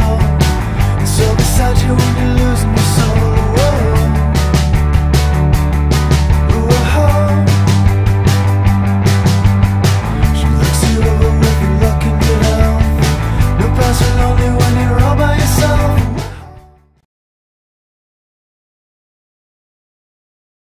show